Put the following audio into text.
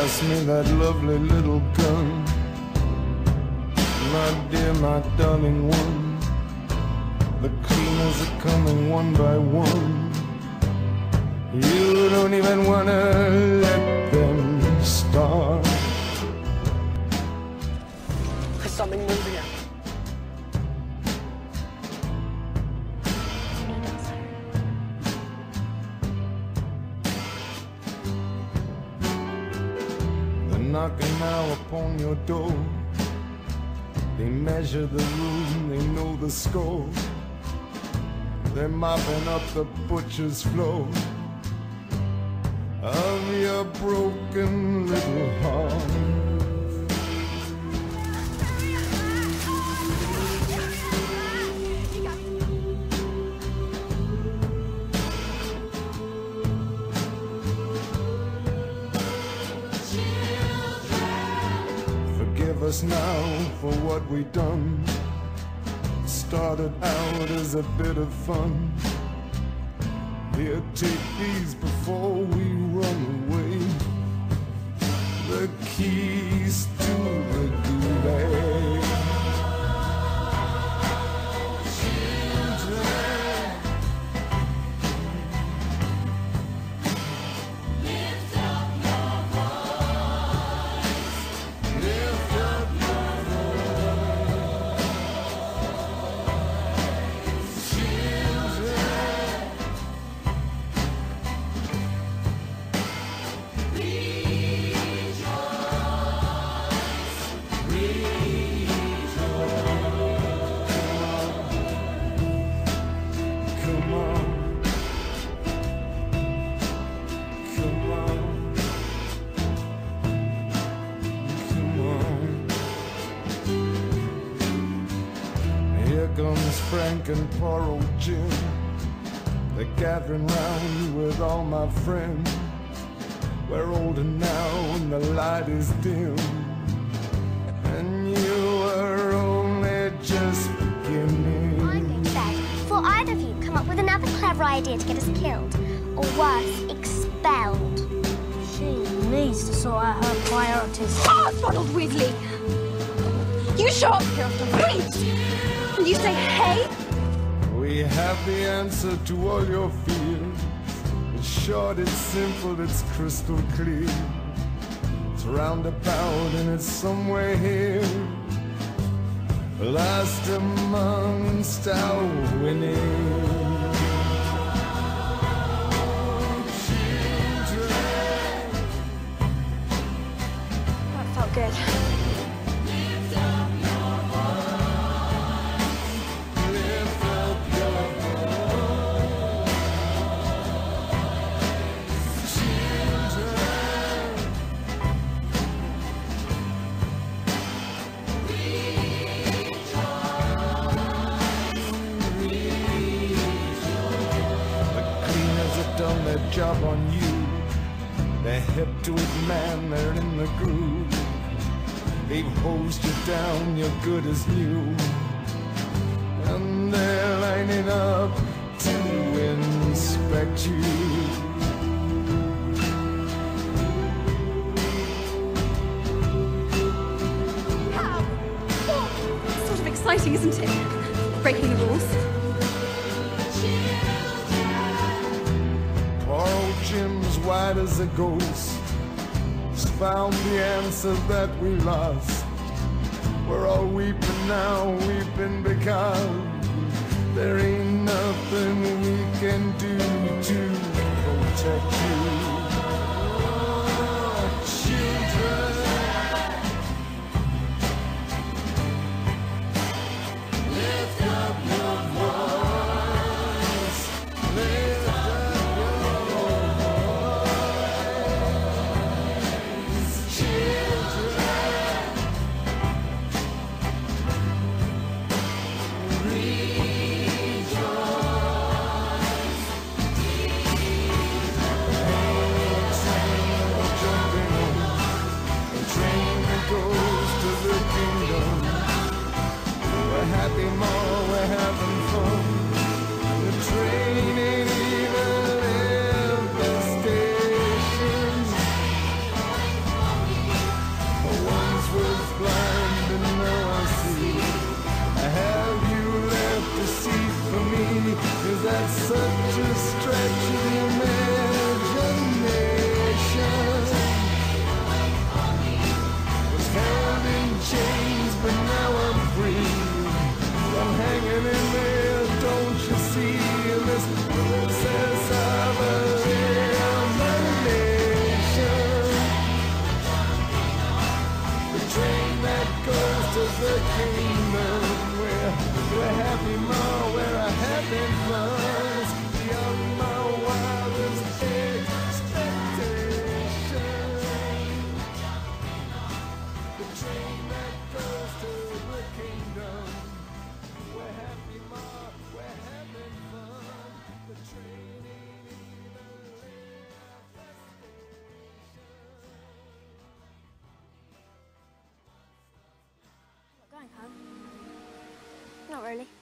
Pass me that lovely little gun. My dear, my darling one. The cleaners are coming one by one. You don't even wanna let knocking now upon your door. They measure the room, they know the score. They're mopping up the butcher's floor of your broken little heart. Forgive us now for what we done. Started out as a bit of fun. Here, take these before we run away. The keys comes Frank and poor old Jim. They're gathering round with all my friends. We're older now and the light is dim. And you are only just I'm beginning. going to beg before either of you come up with another clever idea to get us killed, or worse, expelled. She needs to sort out her priorities. Ah, Ronald Weasley! You show up here after weeks, and you say, hey? We have the answer to all your fears. It's short, it's simple, it's crystal clear. It's roundabout and it's somewhere here. Last amongst our winning. Job on you. They're hip to it, man, they're in the groove. They've hosed you down, you're good as new. And they're lining up to inspect you. It's sort of exciting, isn't it? Breaking the rules. Jim's white as a ghost. Found the answer that we lost. We're all weeping now, weeping because there ain't nothing we can really.